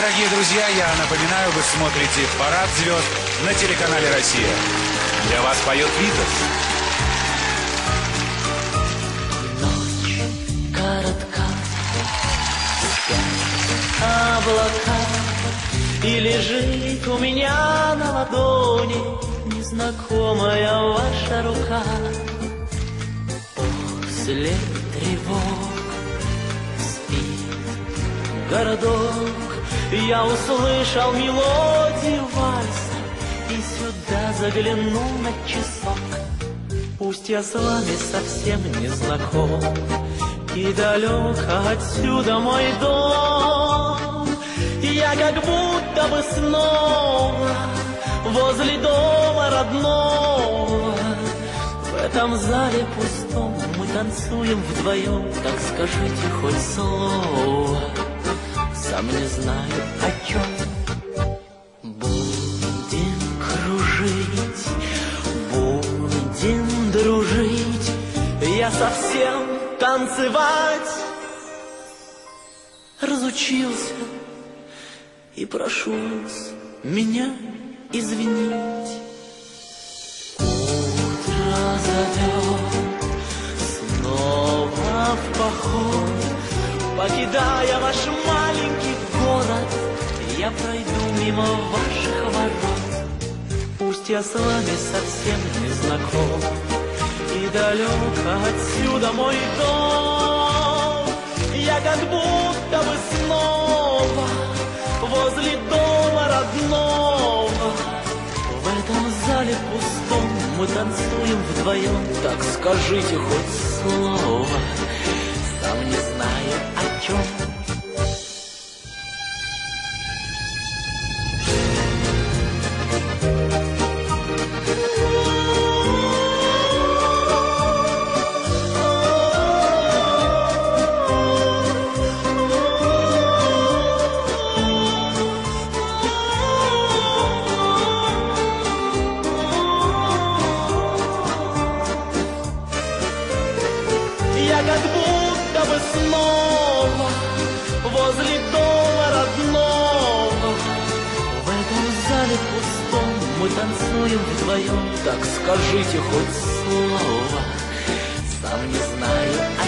Дорогие друзья, я напоминаю, вы смотрите «Парад звезд» на телеканале «Россия». Для вас поет Витас. Ночь коротка, облака, И лежит у меня на ладони Незнакомая ваша рука. После тревог спит городок, Я услышал мелодию вальса И сюда загляну на часок. Пусть я с вами совсем не знаком И далеко отсюда мой дом. Я как будто бы снова Возле дома родного. В этом зале пустом Мы танцуем вдвоем Так скажите хоть слово Сам не знаю о чем Будем кружить, будем дружить, я совсем танцевать. Разучился и прошу вас меня извинить. Утро зовет снова в поход, покидая ваш пройду мимо ваших ворот. Пусть я с вами совсем не знаком. И далеко отсюда мой дом. Я как будто бы снова Возле дома родного. В этом зале пустом Мы танцуем вдвоем. Так скажите хоть слово. Сам не знаю о чем Я как будто бы снова Возле дома родного. В этом зале пустом Мы танцуем вдвоем Так скажите хоть слово. Сам не знаю